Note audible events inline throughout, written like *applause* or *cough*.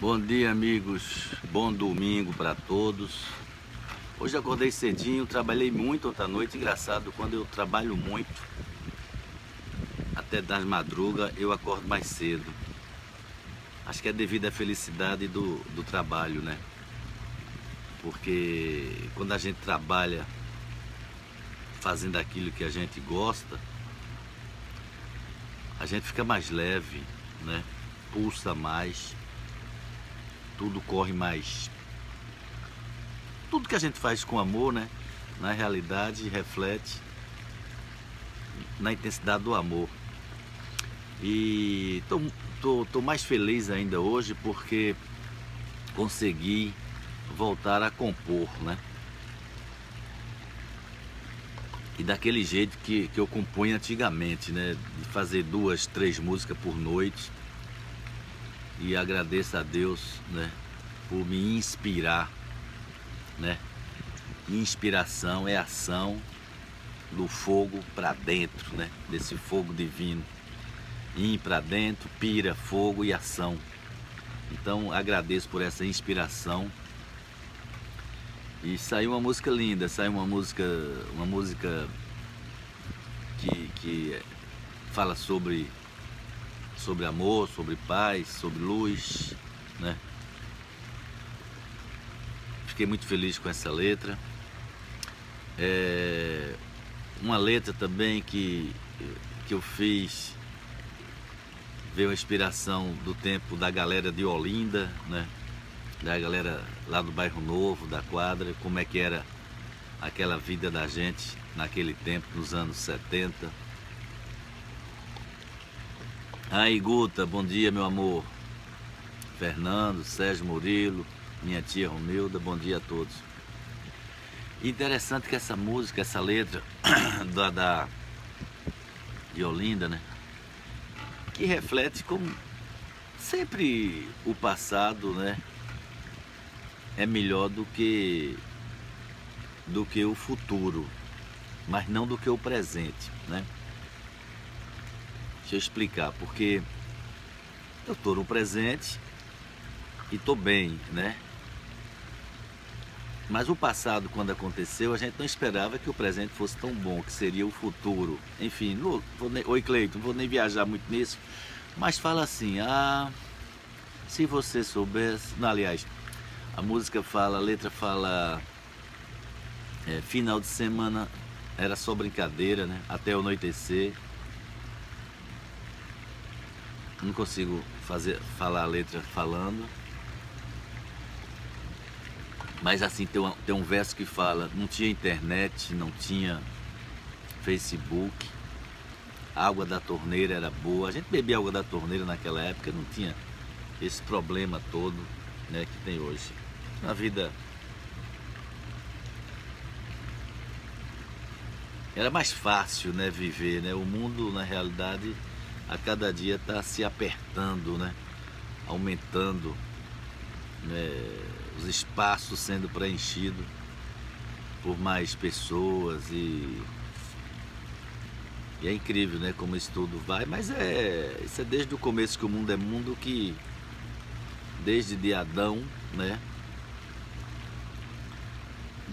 Bom dia, amigos. Bom domingo para todos. Hoje acordei cedinho, trabalhei muito ontem à noite. Engraçado, quando eu trabalho muito, até das madrugas, eu acordo mais cedo. Acho que é devido à felicidade do, do trabalho, né? Porque quando a gente trabalha fazendo aquilo que a gente gosta, a gente fica mais leve, né? Pulsa mais, tudo corre mais. Tudo que a gente faz com amor, né? Na realidade reflete na intensidade do amor. E tô, tô, tô mais feliz ainda hoje porque consegui voltar a compor, né? E daquele jeito que, que eu compunha antigamente, né? De fazer duas, três músicas por noite. E agradeço a Deus, né? Por me inspirar, né? Inspiração é ação do fogo para dentro, né? Desse fogo divino. Ir para dentro, pira, fogo e ação. Então agradeço por essa inspiração e saiu uma música linda, saiu uma música, uma música que, que fala sobre, sobre amor, sobre paz, sobre luz, né? Fiquei muito feliz com essa letra. É uma letra também que, que eu fiz veio a inspiração do tempo da galera de Olinda, né? da galera lá do bairro Novo, da quadra, como é que era aquela vida da gente naquele tempo, nos anos 70. Aí, Guta, bom dia, meu amor. Fernando, Sérgio Murilo, minha tia Romilda, bom dia a todos. Interessante que essa música, essa letra *coughs* da, da de Olinda, né? Que reflete como sempre o passado, né? é melhor do que do que o futuro, mas não do que o presente, né? Deixa eu explicar, porque eu estou no presente e estou bem, né? Mas o passado, quando aconteceu, a gente não esperava que o presente fosse tão bom, que seria o futuro. Enfim, não nem, oi Cleiton, não vou nem viajar muito nisso, mas fala assim, ah, se você soubesse, não, aliás, a música fala, a letra fala é, final de semana era só brincadeira, né? Até o anoitecer. Não consigo fazer, falar a letra falando. Mas assim, tem um, tem um verso que fala, não tinha internet, não tinha Facebook, a água da torneira era boa. A gente bebia água da torneira naquela época, não tinha esse problema todo né, que tem hoje na vida. Era mais fácil né, viver, né? O mundo, na realidade, a cada dia está se apertando, né? Aumentando né? os espaços sendo preenchidos por mais pessoas e e é incrível, né, como isso tudo vai, mas é, isso é desde o começo que o mundo é mundo que desde de Adão, né,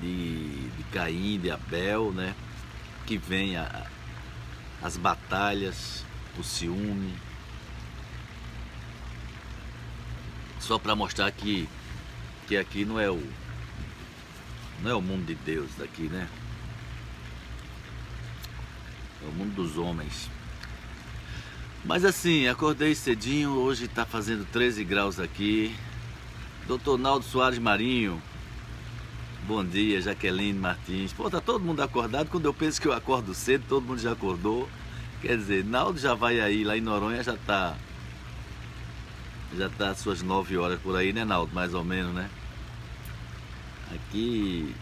de, de Caim, de Abel, né? Que vem a, as batalhas, o ciúme. Só para mostrar que, que aqui não é o não é o mundo de Deus daqui, né? É o mundo dos homens. Mas assim, acordei cedinho, hoje está fazendo 13 graus aqui. Doutor Naldo Soares Marinho, Bom dia, Jaqueline Martins. Pô, tá todo mundo acordado. Quando eu penso que eu acordo cedo, todo mundo já acordou. Quer dizer, Naldo já vai aí, lá em Noronha já tá. Já tá às suas 9 horas por aí, né, Naldo? Mais ou menos, né? Aqui.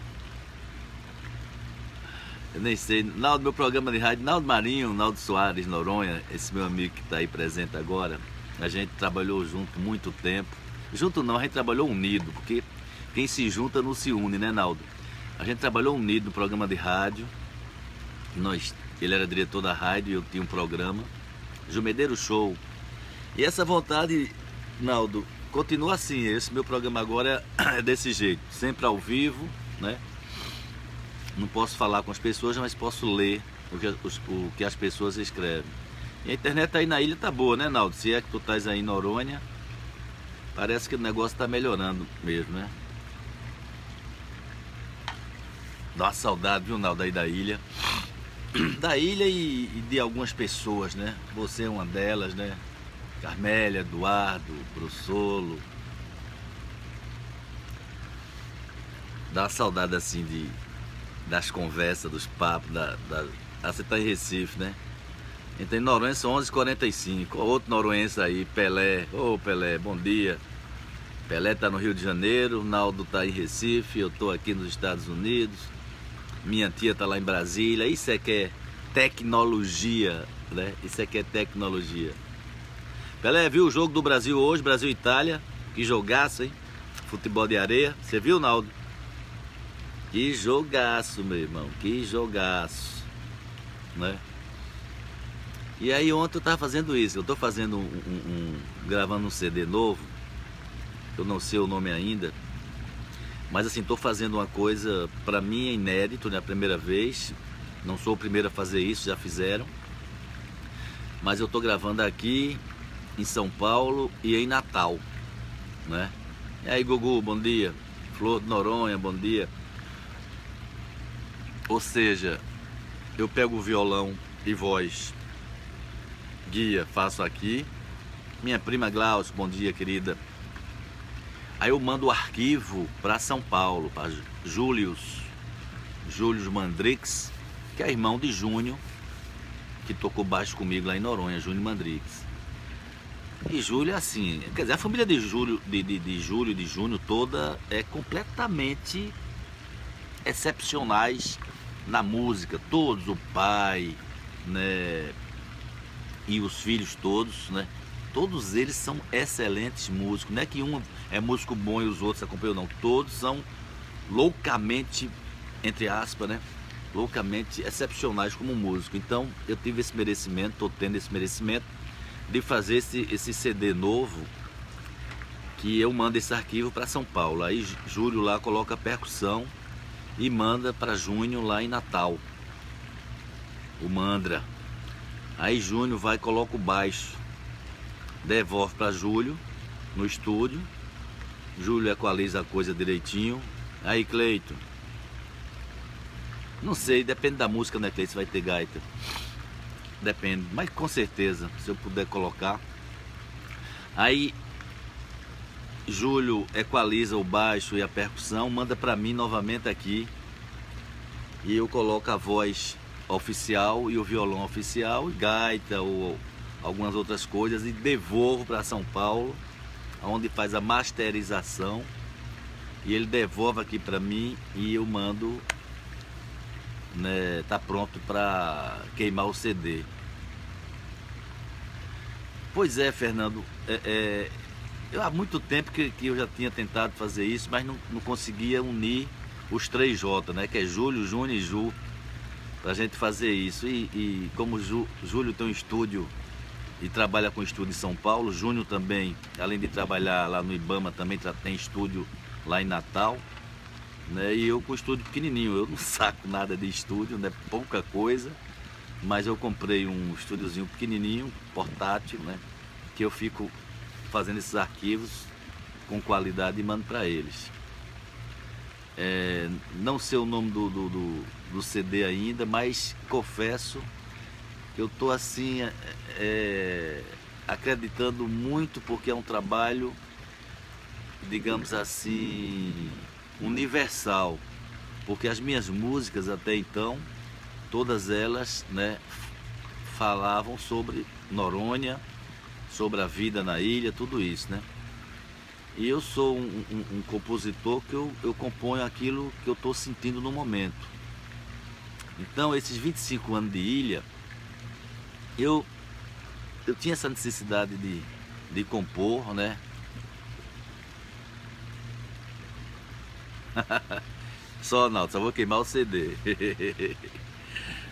Eu nem sei. Naldo, meu programa de rádio, Naldo Marinho, Naldo Soares, Noronha, esse meu amigo que está aí presente agora. A gente trabalhou junto muito tempo. Junto não, a gente trabalhou unido, porque quem se junta não se une, né, Naldo? A gente trabalhou unido no programa de rádio. Nós, ele era diretor da rádio e eu tinha um programa, Jumedeiro Show. E essa vontade, Naldo, continua assim. Esse meu programa agora é, é desse jeito, sempre ao vivo, né? Não posso falar com as pessoas, mas posso ler o que, os, o que as pessoas escrevem. E a internet aí na ilha tá boa, né, Naldo? Se é que tu estás aí em Noronha, parece que o negócio está melhorando mesmo, né? Dá uma saudade, viu, Naldo, aí da ilha. *clears throat* Da ilha e, e de algumas pessoas, né? Você é uma delas, né? Carmélia, Eduardo, Brussolo. Dá uma saudade assim de, das conversas, dos papos, da, da... Ah, você tá em Recife, né? Então em Noronha são 11h45. Outro noronhense aí, Pelé. Ô oh, Pelé, bom dia. Pelé tá no Rio de Janeiro, Naldo tá em Recife, eu tô aqui nos Estados Unidos. Minha tia tá lá em Brasília. Isso é que é tecnologia, né? Isso é que é tecnologia. Pelé, viu o jogo do Brasil hoje, Brasil e Itália? Que jogaço, hein? Futebol de areia. Você viu, Naldo? Que jogaço, meu irmão. Que jogaço. Né? E aí ontem eu tava fazendo isso. Eu tô fazendo um, um, um gravando um CD novo. Eu não sei o nome ainda. Mas assim, tô fazendo uma coisa para mim é inédito, né? A primeira vez. Não sou o primeiro a fazer isso, já fizeram. Mas eu tô gravando aqui em São Paulo e em Natal, né? E aí, Gugu, bom dia. Flor de Noronha, bom dia. Ou seja, eu pego o violão e voz, guia, faço aqui. Minha prima Glaucio, bom dia, querida. Aí eu mando o arquivo para São Paulo, para Július, Július Mandrix, que é irmão de Júnior, que tocou baixo comigo lá em Noronha, Júnior Mandrix. E Júlio, assim, quer dizer, a família de Júlio, de, de, de Júlio de Júnior toda é completamente excepcionais na música. Todos, o pai, né? E os filhos todos, né? Todos eles são excelentes músicos. Não é que um é músico bom e os outros acompanham, não. Todos são loucamente, entre aspas, né? Loucamente excepcionais como músico. Então eu tive esse merecimento, estou tendo esse merecimento de fazer esse, esse CD novo que eu mando esse arquivo para São Paulo. Aí Júlio lá coloca a percussão e manda para Júnior lá em Natal. O Mandra. Aí Júnior vai coloca o baixo. Devolve para Júlio no estúdio. Júlio equaliza a coisa direitinho. Aí Cleito. Não sei, depende da música, né, Cleito? Você vai ter gaita. Depende, mas com certeza, se eu puder colocar. Aí Júlio equaliza o baixo e a percussão, manda para mim novamente aqui. E eu coloco a voz oficial e o violão oficial, e gaita ou algumas outras coisas e devolvo para São Paulo, onde faz a masterização. E ele devolve aqui para mim e eu mando né, tá pronto para queimar o CD. Pois é, Fernando, é, é, eu, há muito tempo que, que, eu já tinha tentado fazer isso, mas não, não conseguia unir os três J, né, que é Júlio, Júnior e Ju, para a gente fazer isso. E, e como Ju, Júlio tem um estúdio e trabalha com estúdio em São Paulo, Júnior também, além de trabalhar lá no Ibama, também tem estúdio lá em Natal né? E eu com estúdio pequenininho, eu não *laughs* saco nada de estúdio, né? Pouca coisa, mas eu comprei um estúdiozinho pequenininho, portátil, né? Que eu fico fazendo esses arquivos com qualidade e mando para eles. É, não sei o nome do, do, do, do, CD ainda, mas confesso eu estou assim é, é, acreditando muito porque é um trabalho, digamos assim, universal, porque as minhas músicas até então, todas elas, né, falavam sobre Noronha, sobre a vida na ilha, tudo isso, né? E eu sou um, um, um compositor que eu, eu componho aquilo que eu estou sentindo no momento. Então, esses 25 anos de ilha, eu, eu tinha essa necessidade de, de compor, né? *laughs* só não, só vou queimar o CD. *laughs*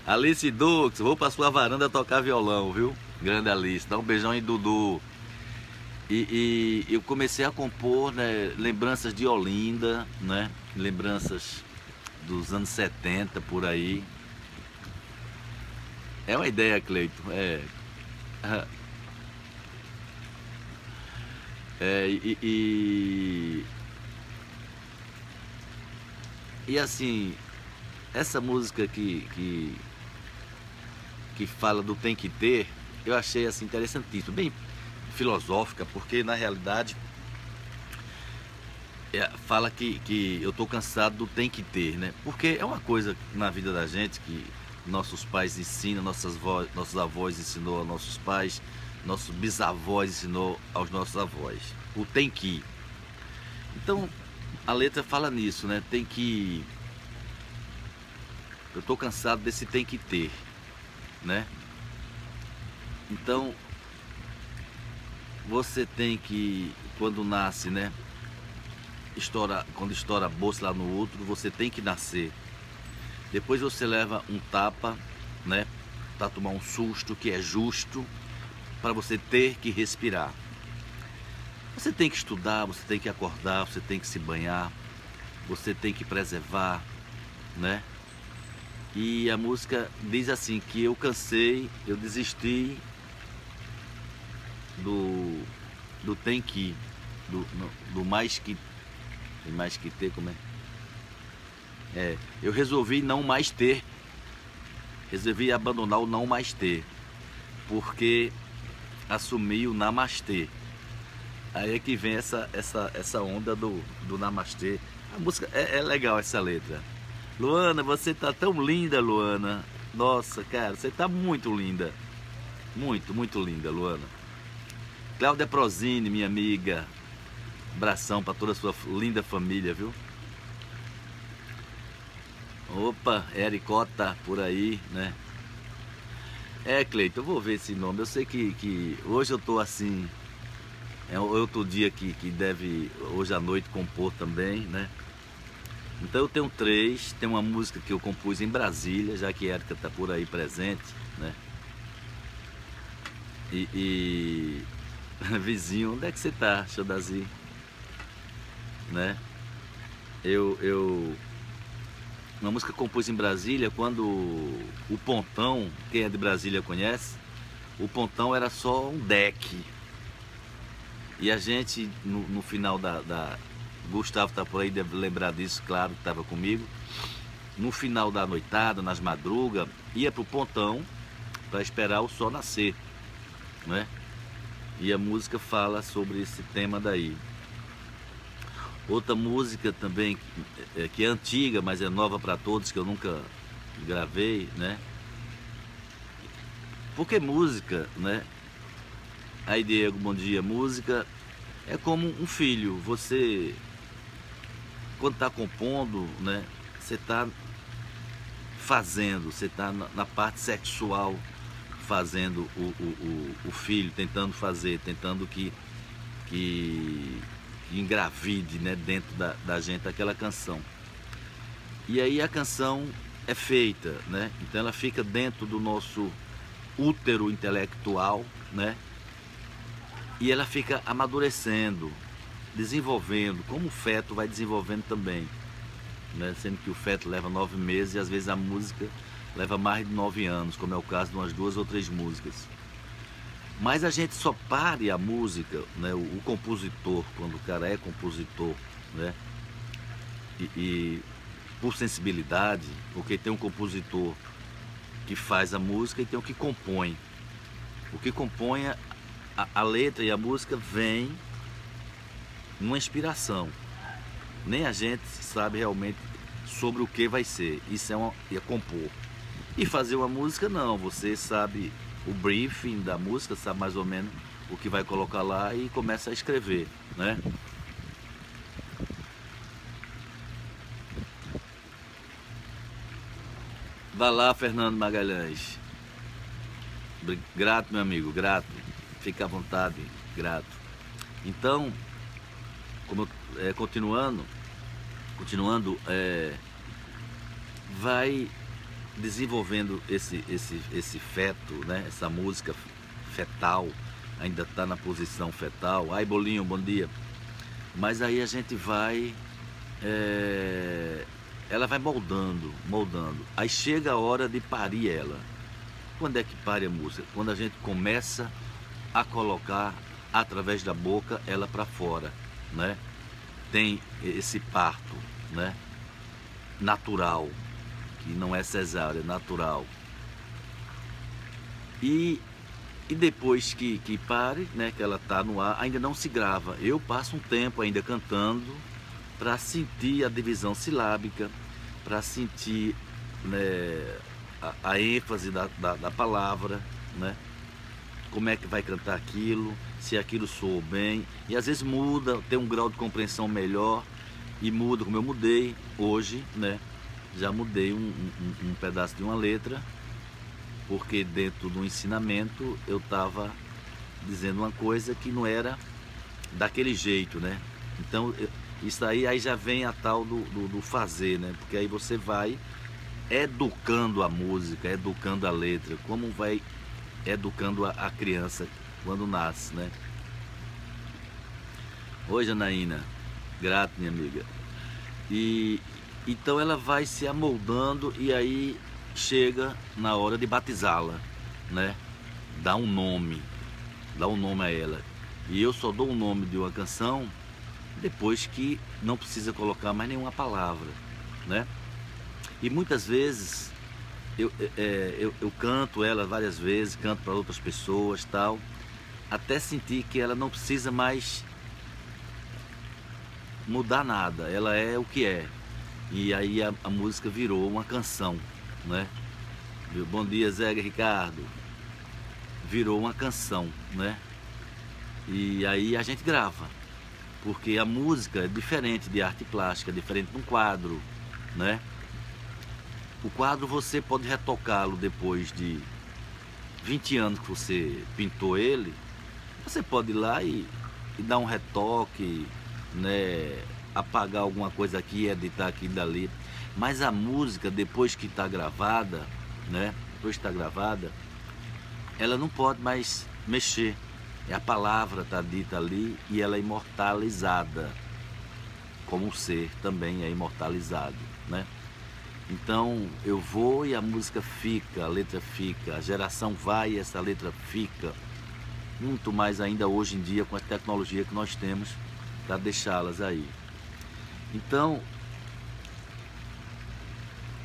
Alice Dux, vou pra sua varanda tocar violão, viu? Grande Alice, dá um beijão em Dudu. E, e eu comecei a compor né, lembranças de Olinda, né? Lembranças dos anos 70 por aí. É uma ideia, Cleito. É. é e, e, e assim, essa música que, que, que fala do tem que ter, eu achei assim interessantíssimo, bem filosófica, porque na realidade é, fala que, que eu estou cansado do tem que ter, né? Porque é uma coisa na vida da gente que nossos pais ensinam, nossas vo, nossos avós ensinou aos nossos pais, nossos bisavós ensinou aos nossos avós. O tem que. Então, a letra fala nisso, né? Tem que. Eu estou cansado desse tem que ter, né? Então, você tem que, quando nasce, né? estoura, quando estoura a bolsa lá no outro, você tem que nascer. Depois você leva um tapa, né? Para tomar um susto que é justo, para você ter que respirar. Você tem que estudar, você tem que acordar, você tem que se banhar, você tem que preservar, né? E a música diz assim que eu cansei, eu desisti do, do tem que, do, do mais que tem mais que ter, como é? É, eu resolvi não mais ter. Resolvi abandonar o não mais ter. Porque assumi o namastê. Aí é que vem essa, essa, essa onda do, do namastê. A música é, é legal essa letra. Luana, você tá tão linda, Luana. Nossa, cara, você tá muito linda. Muito, muito linda, Luana. Cláudia Prozini, minha amiga, Abração para toda a sua linda família, viu? Opa, Ericota por aí, né? É, Cleito, eu vou ver esse nome. Eu sei que, que hoje eu tô assim. É outro dia que, que deve, hoje à noite, compor também, né? Então eu tenho três. Tem uma música que eu compus em Brasília, já que a Erika tá por aí presente, né? E, e... *laughs* vizinho, onde é que você tá, Xodazi? né? Eu, eu uma música que compus em Brasília quando o Pontão, quem é de Brasília conhece, o Pontão era só um deck. E a gente, no, no final da, da, Gustavo tá por aí, deve lembrar disso, claro, que estava comigo. No final da noitada, nas madrugas, ia pro Pontão para esperar o sol nascer, né? E a música fala sobre esse tema daí. Outra música também é, que é antiga, mas é nova para todos, que eu nunca gravei, né? Porque música, né? Aí Diego, bom dia. Música é como um filho. Você, quando está compondo, né? Você está fazendo, você está na, na, parte sexual fazendo o, o, o, o filho, tentando fazer, tentando que, que engravide né, dentro da, da gente aquela canção. E aí a canção é feita, né? Então ela fica dentro do nosso útero intelectual, né? E ela fica amadurecendo, desenvolvendo, como o feto vai desenvolvendo também. Né? Sendo que o feto leva nove meses e às vezes a música leva mais de nove anos, como é o caso de umas duas ou três músicas. Mas a gente só pare a música, né? o, o compositor, quando o cara é compositor, né? E, e, por sensibilidade, porque tem um compositor que faz a música e tem o que compõe. O que compõe a, a letra e a música vem numa inspiração. Nem a gente sabe realmente sobre o que vai ser. Isso é, uma, é compor. E fazer uma música não, você sabe o briefing da música, sabe mais ou menos o que vai colocar lá e começa a escrever, né? Vá lá, Fernando Magalhães. Grato, meu amigo, grato. Fica à vontade, grato. Então, como é, continuando, continuando, é, vai desenvolvendo esse, esse, esse feto, né? essa música fetal, ainda está na posição fetal. Ai, bolinho, bom dia. Mas aí a gente vai. É, ela vai moldando, moldando. Aí chega a hora de parir ela. Quando é que pare a música? Quando a gente começa a colocar através da boca ela para fora, né? Tem esse parto, né? Natural, que não é cesárea, é natural. E, e depois que, que pare, né, que ela está no ar, ainda não se grava. Eu passo um tempo ainda cantando para sentir a divisão silábica, para sentir né, a, a, ênfase da, da, da, palavra, né? como é que vai cantar aquilo, se aquilo soou bem. E às vezes muda, tem um grau de compreensão melhor e muda, como eu mudei hoje, né? Já mudei um, um, um pedaço de uma letra, porque dentro do ensinamento eu estava dizendo uma coisa que não era daquele jeito, né? Então isso aí, aí já vem a tal do, do, do fazer, né? Porque aí você vai educando a música, educando a letra, como vai educando a, a criança quando nasce, né? Oi, Janaína. Grato, minha amiga. E então ela vai se amoldando e aí chega na hora de batizá-la, né? Dá um nome, dá um nome a ela. E eu só dou o um nome de uma canção depois que não precisa colocar mais nenhuma palavra, né? E muitas vezes eu, é, é eu, eu canto ela várias vezes, canto para outras pessoas tal, até sentir que ela não precisa mais mudar nada, ela é o que é. E aí a, a música virou uma canção, né? Bom dia, Zé Ricardo. Virou uma canção, né? E aí a gente grava porque a música é diferente de arte plástica, é diferente de um quadro, né? O quadro você pode retocá-lo depois de 20 anos que você pintou ele, você pode ir lá e, e dar um retoque, né? Apagar alguma coisa aqui, editar aqui dali. Mas a música, depois que está gravada, né? Depois está gravada, ela não pode mais mexer. É a palavra está dita ali e ela é imortalizada, como o ser também é imortalizado, né? Então eu vou e a música fica, a letra fica, a geração vai e essa letra fica. Muito mais ainda hoje em dia com a tecnologia que nós temos para deixá-las aí. Então,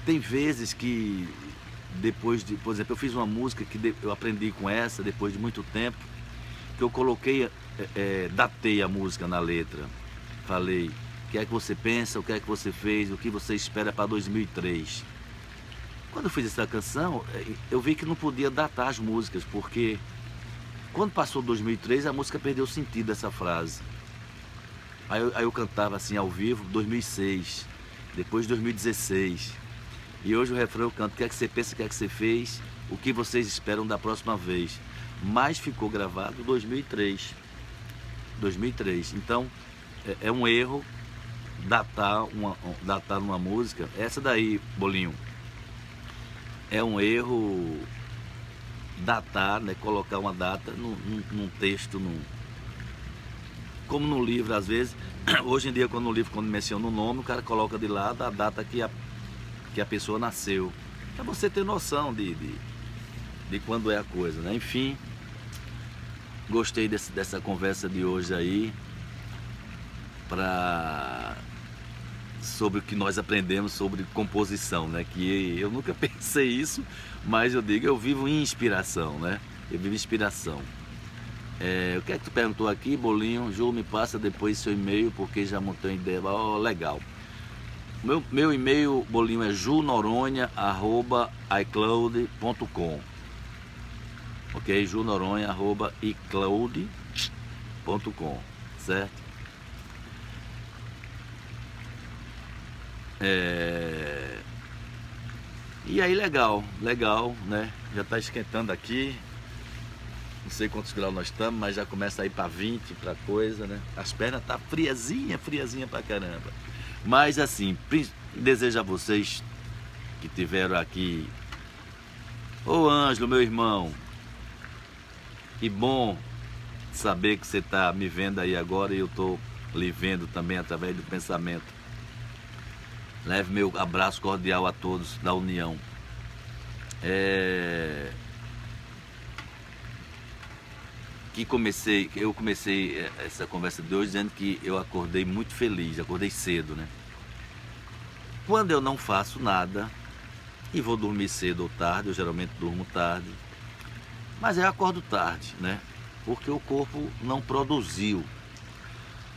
tem vezes que depois de, por exemplo, eu fiz uma música que eu aprendi com essa depois de muito tempo que eu coloquei, é, é, datei a música na letra. Falei, o que é que você pensa, o que é que você fez, o que você espera para 2003. Quando eu fiz essa canção, é, eu vi que não podia datar as músicas, porque quando passou 2003, a música perdeu o sentido dessa frase. Aí eu, aí eu cantava assim ao vivo, 2006, depois 2016. E hoje o refrão eu canto, o que é que você pensa, o que é que você fez, o que vocês esperam da próxima vez mas ficou gravado 2003. 2003. Então é, é um erro datar uma, datar uma música. Essa daí, Bolinho, é um erro datar, né, colocar uma data num, num, num texto, num, como no livro às vezes. *clears throat* Hoje em dia, quando no livro, quando menciona o nome, o cara coloca de lado a data que a, que a pessoa nasceu. Para você ter noção de, de, de quando é a coisa, né? Enfim, Gostei desse, dessa conversa de hoje aí para sobre o que nós aprendemos sobre composição, né? Que eu nunca *laughs* pensei isso, mas eu digo, eu vivo inspiração, né? Eu vivo inspiração. É, o que é que tu perguntou aqui, Bolinho? Ju, me passa depois seu e-mail, porque já montei uma ideia. Oh, legal. Meu, meu e-mail, Bolinho, é junoronha.icloud.com ok? junoronha.icloud.com, certo? É... E aí legal, legal, né? Já está esquentando aqui. Não sei quantos graus nós estamos, mas já começa a ir para 20, para coisa, né? As pernas tá friazinha, friazinha pra caramba. Mas assim, desejo a vocês que tiveram aqui. Ô Ângelo, meu irmão, que bom saber que você está me vendo aí agora e eu estou lhe vendo também através do pensamento. Leve meu abraço cordial a todos da União. É... Que comecei, eu comecei é, essa conversa de hoje dizendo que eu acordei muito feliz, acordei cedo, né? Quando eu não faço nada e vou dormir cedo ou tarde, eu geralmente durmo tarde, mas eu acordo tarde, né? Porque o corpo não produziu.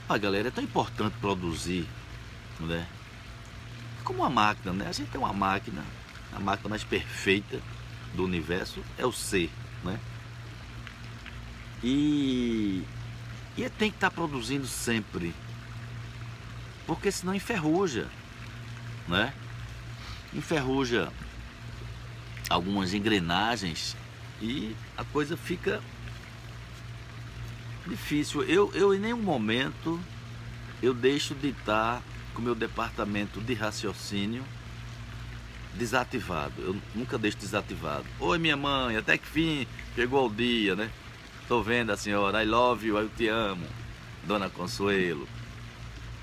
Ah, galera, é tão importante produzir, né? É como uma máquina, né? A gente tem uma máquina, a máquina mais perfeita do universo é o ser, né? E, e tem que estar tá produzindo sempre, porque senão enferruja, né? Enferruja algumas engrenagens e a coisa fica difícil. Eu, eu em nenhum momento eu deixo de estar com o meu departamento de raciocínio desativado. Eu nunca deixo desativado. Oi minha mãe, até que fim chegou o dia, né? Tô vendo a senhora, I love you, eu te amo. Dona Consuelo,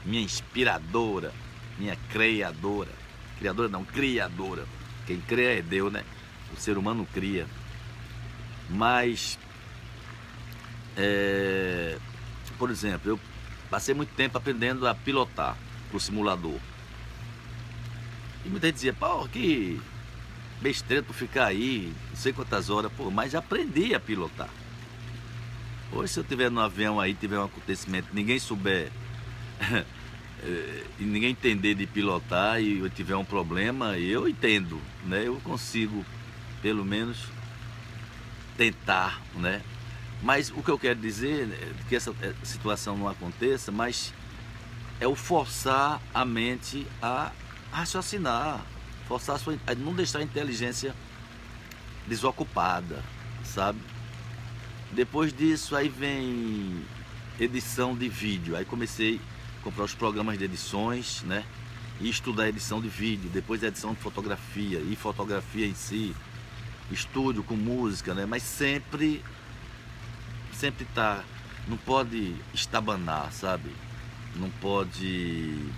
minha inspiradora, minha criadora. Criadora não, criadora. Quem cria é Deus, né? O ser humano cria. Mas, é, por exemplo, eu passei muito tempo aprendendo a pilotar o simulador. E muita gente dizia, pô, que besteira tu ficar aí, não sei quantas horas, pô, mas aprendi a pilotar. Hoje se eu estiver no avião aí, tiver um acontecimento, ninguém souber *laughs* eh, e ninguém entender de pilotar e eu tiver um problema, eu entendo, né? Eu consigo, pelo menos, tentar, né? Mas o que eu quero dizer é que essa situação não aconteça, mas é o forçar a mente a raciocinar, forçar a, sua, a não deixar a inteligência desocupada, sabe? Depois disso aí vem edição de vídeo. Aí comecei a comprar os programas de edições, né? E estudar edição de vídeo, depois edição de fotografia e fotografia em si estúdio com música, né? Mas sempre, sempre tá, não pode estabanar, sabe? Não pode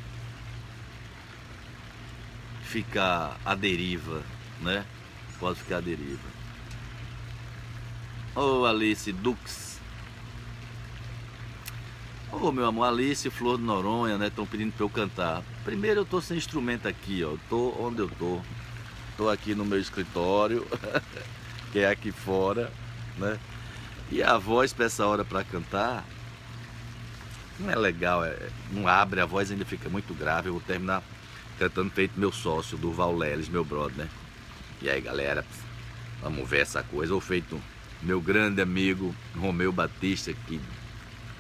ficar à deriva, né? Pode ficar à deriva. Ô oh, Alice Dux. Ô oh, meu amor, Alice Flor de Noronha, né? Estão pedindo para eu cantar. Primeiro eu tô sem instrumento aqui, ó. tô onde eu tô. Estou aqui no meu escritório, *laughs* que é aqui fora, né? E a voz para essa hora para cantar não é legal, é, não abre, a voz ainda fica muito grave. Eu vou terminar cantando feito meu sócio, Durval Leles, meu brother, né? E aí galera, vamos ver essa coisa. Ou feito meu grande amigo Romeu Batista, que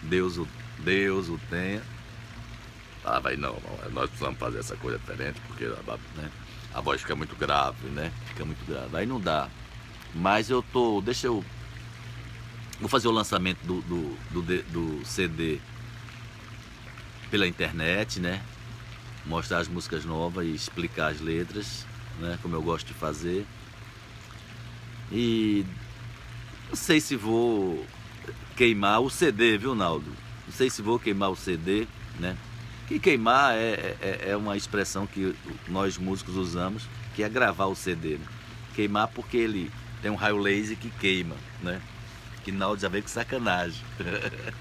Deus o, Deus o tenha. Ah, vai não, nós precisamos fazer essa coisa diferente, porque né? a voz fica muito grave, né? Fica muito grave. Aí não dá. Mas eu tô. Deixa eu. Vou fazer o lançamento do, do, do, do CD pela internet, né? Mostrar as músicas novas e explicar as letras, né? Como eu gosto de fazer. E não sei se vou queimar o CD, viu, Naldo? Não sei se vou queimar o CD, né? Que queimar é, é, é, uma expressão que nós músicos usamos, que é gravar o CD. Né? Queimar porque ele tem um raio laser que queima, né? Que Naldo já veio com sacanagem. *laughs*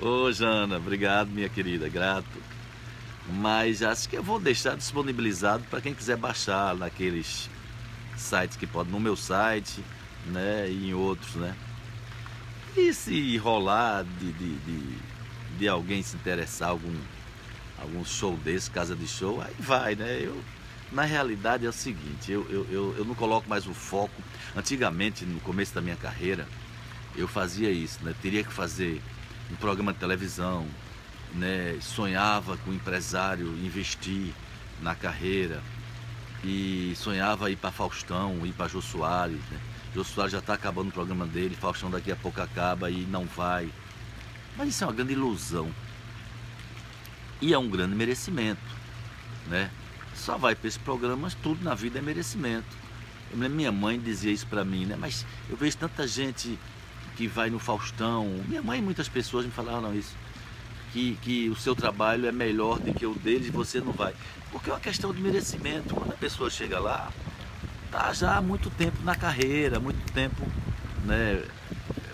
Ô Jana, obrigado minha querida, grato. Mas acho que eu vou deixar disponibilizado para quem quiser baixar naqueles sites que pode, no meu site, né? E em outros, né? E se rolar de, de, de de alguém se interessar algum algum show desse, casa de show, aí vai, né? Eu, na realidade é o seguinte, eu, eu, eu, eu não coloco mais o foco. Antigamente, no começo da minha carreira, eu fazia isso, né? Teria que fazer um programa de televisão, né? Sonhava com um empresário investir na carreira e sonhava ir para Faustão, ir para Jô Soares, né? Jô Soares já está acabando o programa dele, Faustão daqui a pouco acaba e não vai. Mas isso é uma grande ilusão. E é um grande merecimento, né? Só vai para esses programas, tudo na vida é merecimento. minha mãe dizia isso para mim, né? Mas eu vejo tanta gente que vai no Faustão. Minha mãe e muitas pessoas me falaram isso. Que, que o seu trabalho é melhor do que o deles você não vai. Porque é uma questão de merecimento. Quando a pessoa chega lá, tá já há muito tempo na carreira, muito tempo né,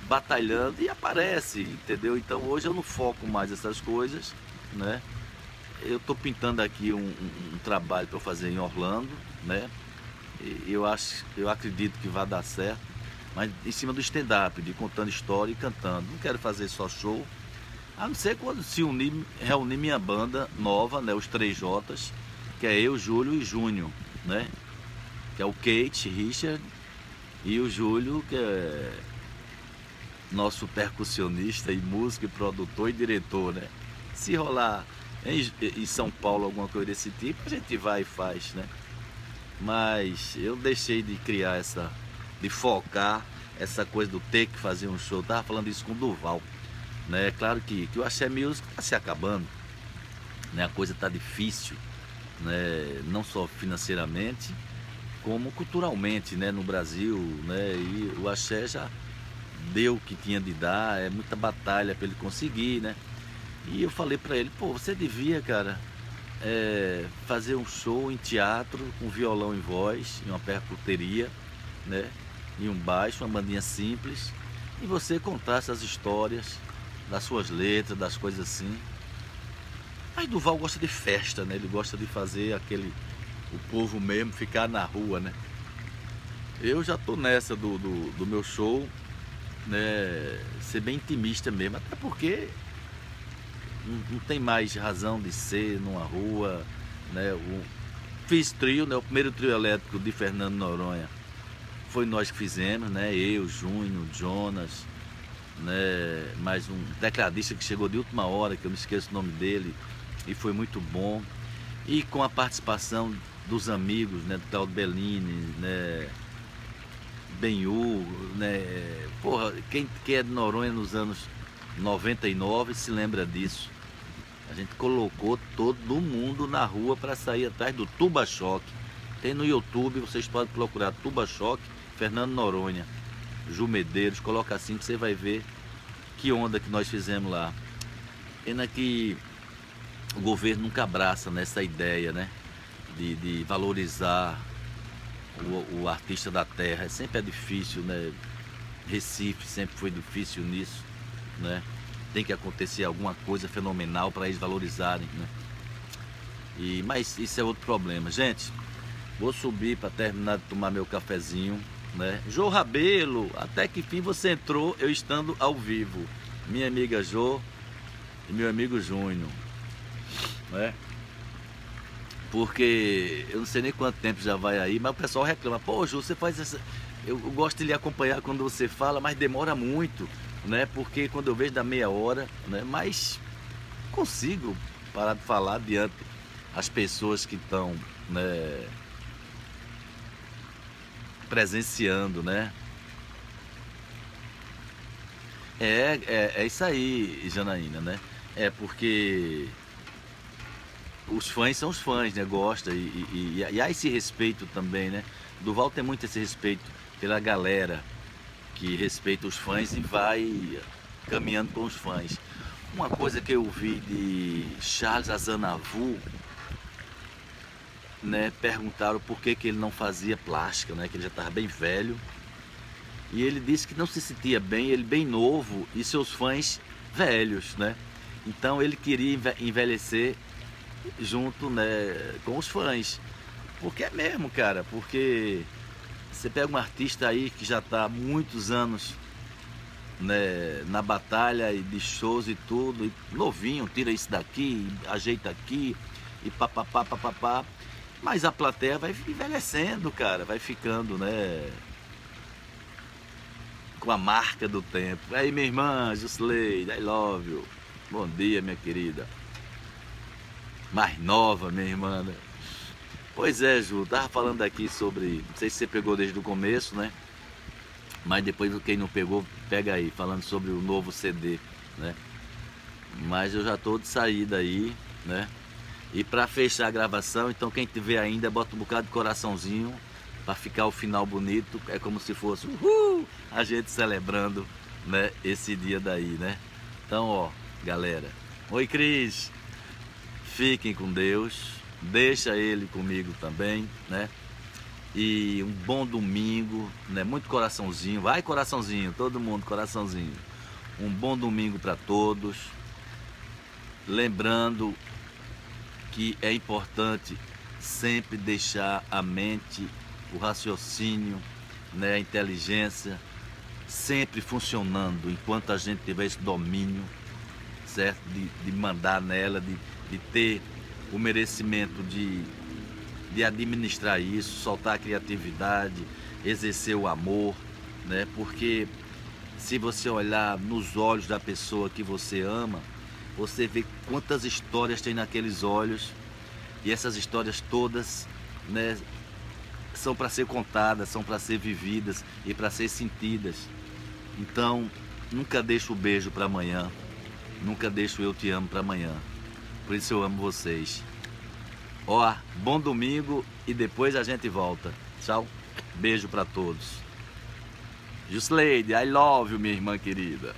batalhando e aparece, entendeu? Então hoje eu não foco mais essas coisas, né? Eu estou pintando aqui um, um, um trabalho para fazer em Orlando, né? E eu acho, eu acredito que vai dar certo, mas em cima do stand-up, de contando história e cantando. Não quero fazer só show, a não ser quando se unir, reunir minha banda nova, né? Os três Jotas, que é eu, Júlio e Júnior, né? Que é o Kate, Richard e o Júlio, que é nosso percussionista e músico e produtor e diretor, né? Se rolar em, em São Paulo alguma coisa desse tipo, a gente vai e faz, né? Mas eu deixei de criar essa, de focar essa coisa do ter que fazer um show. Eu tava falando isso com o Duval, né? É claro que, que o Axé Music está se acabando, né? A coisa está difícil, né? Não só financeiramente, como culturalmente, né? No Brasil, né? E o Axé já deu o que tinha de dar, é muita batalha para ele conseguir, né? E eu falei para ele, pô, você devia, cara, é, fazer um show em teatro com violão em voz, em uma percuteria, né? E um baixo, uma bandinha simples, e você contar essas histórias das suas letras, das coisas assim. Aí Duval gosta de festa, né? Ele gosta de fazer aquele o povo mesmo ficar na rua, né? Eu já tô nessa do, do, do meu show né, ser bem intimista mesmo, até porque não, não, tem mais razão de ser numa rua. Né, o, fiz trio, né, o primeiro trio elétrico de Fernando Noronha foi nós que fizemos, né, eu, Júnior, Jonas, né, mais um tecladista que chegou de última hora, que eu me esqueço o nome dele, e foi muito bom. E com a participação dos amigos, né, do Claudio Bellini, né, Benhu, né? Porra, quem, quem é de Noronha nos anos 99 se lembra disso. A gente colocou todo mundo na rua para sair atrás do Tuba Choque. Tem no YouTube, vocês podem procurar Tuba Choque, Fernando Noronha, Ju Medeiros, coloca assim que você vai ver que onda que nós fizemos lá. Pena que o governo nunca abraça nessa ideia, né? De, de valorizar o, o artista da terra. Sempre é difícil, né? Recife sempre foi difícil nisso, né? Tem que acontecer alguma coisa fenomenal para eles valorizarem, né? E, mas isso é outro problema. Gente, vou subir para terminar de tomar meu cafezinho, né? Jô Rabelo, até que fim você entrou eu estando ao vivo. Minha amiga Jô e meu amigo Júnior, né? Porque eu não sei nem quanto tempo já vai aí, mas o pessoal reclama, pô, Ju, você faz essa. Eu gosto de lhe acompanhar quando você fala, mas demora muito, né? Porque quando eu vejo da meia hora, né? Mas consigo parar de falar diante as pessoas que estão né, presenciando, né? É, é, é isso aí, Janaína, né? É porque os fãs são os fãs, né? Gosta e, e, e, há esse respeito também, né? Duval tem muito esse respeito pela galera que respeita os fãs e vai caminhando com os fãs. Uma coisa que eu vi de Charles Azanavu, né? Perguntaram por que, que ele não fazia plástica, né? Que ele já estava bem velho. E ele disse que não se sentia bem, ele bem novo e seus fãs velhos, né? Então ele queria envelhecer junto né, com os fãs. Porque é mesmo, cara, porque você pega um artista aí que já está há muitos anos né, na batalha e de shows e tudo, e novinho, tira isso daqui, ajeita aqui e papapá, papapá. Mas a plateia vai envelhecendo, cara, vai ficando, né? Com a marca do tempo. Aí, minha irmã, Jusleide, I love you. Bom dia, minha querida mais nova, minha irmã. Né? Pois é, Ju, tava falando aqui sobre. Não sei se você pegou desde o começo, né? Mas depois quem não pegou, pega aí, falando sobre o novo CD, né? Mas eu já tô de saída aí, né? E para fechar a gravação, então quem tiver ainda, bota um bocado de coraçãozinho para ficar o final bonito. É como se fosse uhul, a gente celebrando né, esse dia daí, né? Então, ó, galera. Oi, Cris. Fiquem com Deus. Deixa ele comigo também, né? E um bom domingo, né? Muito coraçãozinho. Vai, coraçãozinho, todo mundo, coraçãozinho. Um bom domingo para todos. Lembrando que é importante sempre deixar a mente, o raciocínio, né, a inteligência sempre funcionando enquanto a gente tiver esse domínio, certo? De, de mandar nela, de, de ter o merecimento de, de administrar isso, soltar a criatividade, exercer o amor, né? Porque se você olhar nos olhos da pessoa que você ama, você vê quantas histórias tem naqueles olhos e essas histórias todas, né, são para ser contadas, são para ser vividas e para ser sentidas. Então, nunca deixe o beijo para amanhã. Nunca deixe o eu te amo para amanhã. Por isso eu amo vocês. Ó, bom domingo e depois a gente volta. Tchau. Beijo para todos. Jusleide, I love you, minha irmã querida.